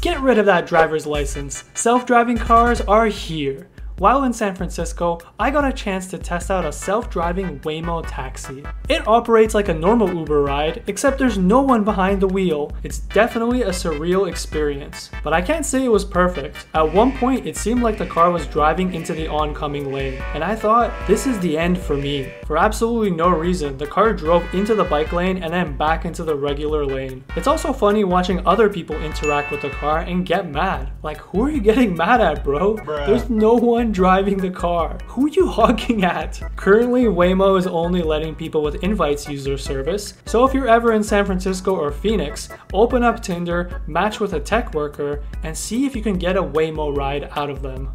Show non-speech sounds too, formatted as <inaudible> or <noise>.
Get rid of that driver's license. Self-driving cars are here. While in San Francisco, I got a chance to test out a self-driving Waymo taxi. It operates like a normal Uber ride, except there's no one behind the wheel. It's definitely a surreal experience. But I can't say it was perfect. At one point, it seemed like the car was driving into the oncoming lane, and I thought, this is the end for me. For absolutely no reason, the car drove into the bike lane and then back into the regular lane. It's also funny watching other people interact with the car and get mad. Like, who are you getting mad at, bro? Bruh. There's no one driving the car. Who are you <laughs> honking at? Currently, Waymo is only letting people with invites use their service, so if you're ever in San Francisco or Phoenix, open up Tinder, match with a tech worker, and see if you can get a Waymo ride out of them.